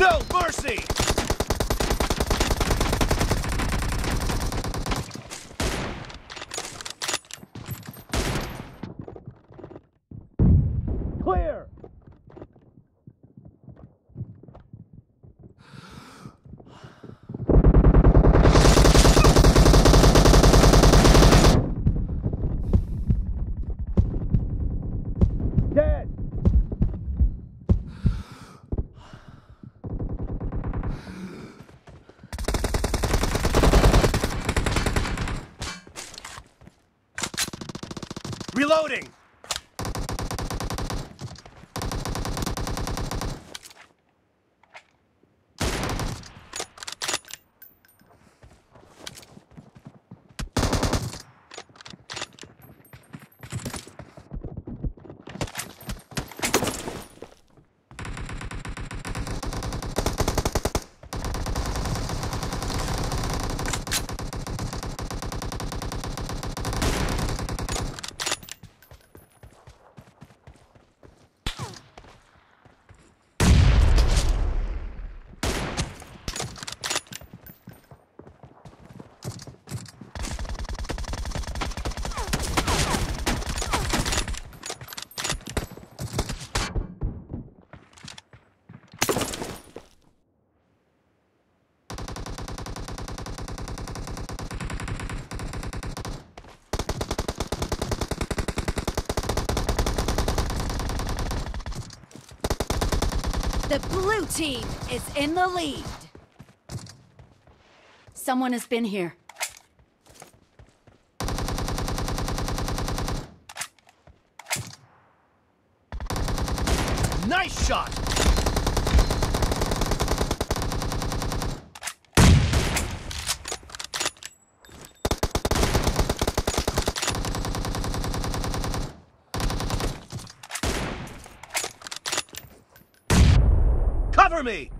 No mercy! Reloading! The blue team is in the lead. Someone has been here. Nice shot! Me!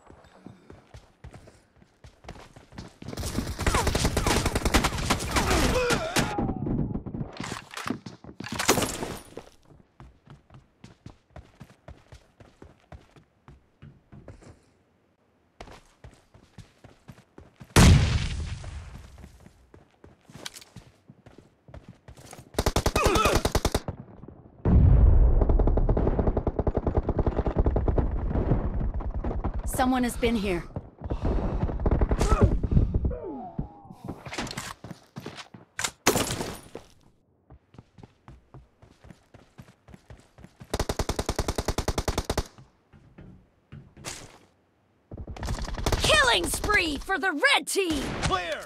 Someone has been here. Killing spree for the red team! Clear!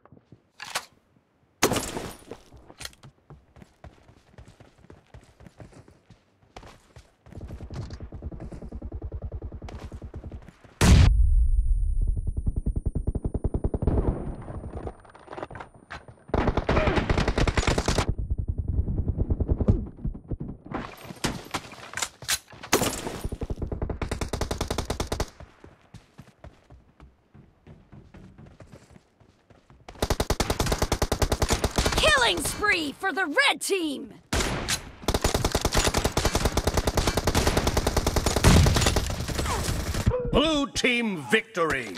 Killing spree for the red team! Blue team victory!